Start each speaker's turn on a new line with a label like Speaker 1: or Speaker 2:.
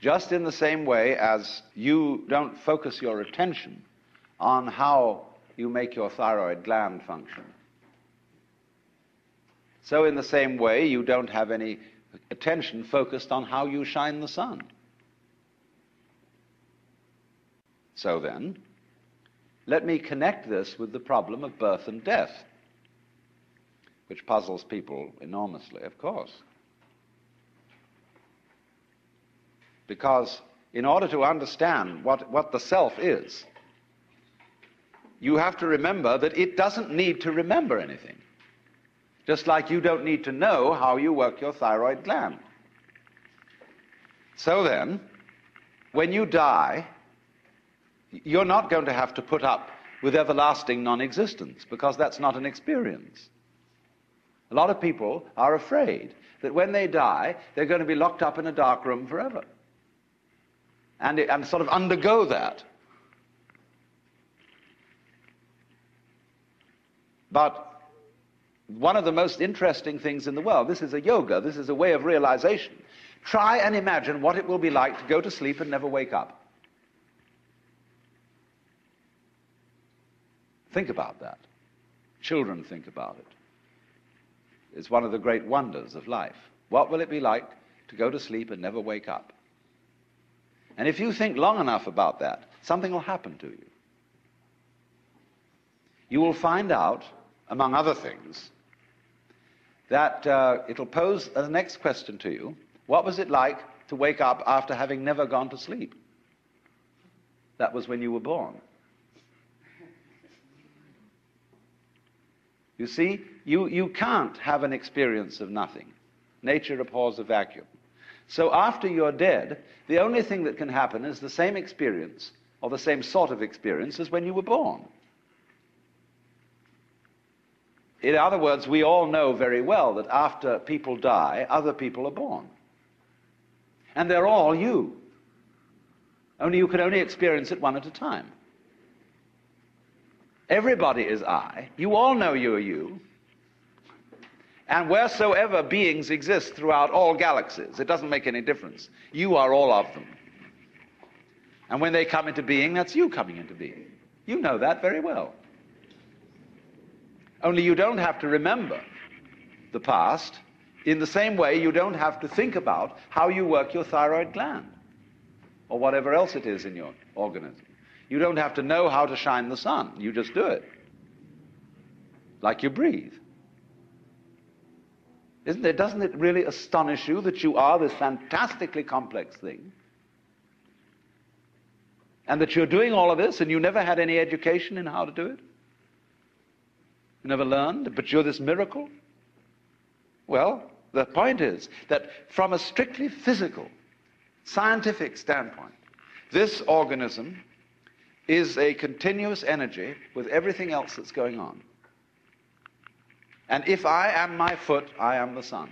Speaker 1: Just in the same way as you don't focus your attention on how you make your thyroid gland function. So, in the same way, you don't have any attention focused on how you shine the sun. So then, let me connect this with the problem of birth and death, which puzzles people enormously, of course. Because in order to understand what, what the self is, you have to remember that it doesn't need to remember anything. Just like you don't need to know how you work your thyroid gland. So then, when you die, you're not going to have to put up with everlasting non existence because that's not an experience. A lot of people are afraid that when they die, they're going to be locked up in a dark room forever and, and sort of undergo that. But one of the most interesting things in the world, this is a yoga, this is a way of realization. Try and imagine what it will be like to go to sleep and never wake up. Think about that. Children think about it. It's one of the great wonders of life. What will it be like to go to sleep and never wake up? And if you think long enough about that, something will happen to you. You will find out, among other things, that uh, it'll pose the next question to you what was it like to wake up after having never gone to sleep? That was when you were born. You see, you, you can't have an experience of nothing. Nature abhors a vacuum. So after you're dead, the only thing that can happen is the same experience, or the same sort of experience, as when you were born. In other words, we all know very well that after people die, other people are born. And they're all you. Only you can only experience it one at a time. Everybody is I. You all know you are you. And wheresoever beings exist throughout all galaxies, it doesn't make any difference. You are all of them. And when they come into being, that's you coming into being. You know that very well. Only you don't have to remember the past in the same way you don't have to think about how you work your thyroid gland or whatever else it is in your organism. You don't have to know how to shine the sun. You just do it. Like you breathe. Isn't it, doesn't it really astonish you that you are this fantastically complex thing? And that you're doing all of this and you never had any education in how to do it? You never learned, but you're this miracle? Well, the point is that from a strictly physical, scientific standpoint, this organism is a continuous energy with everything else that's going on. And if I am my foot, I am the sun.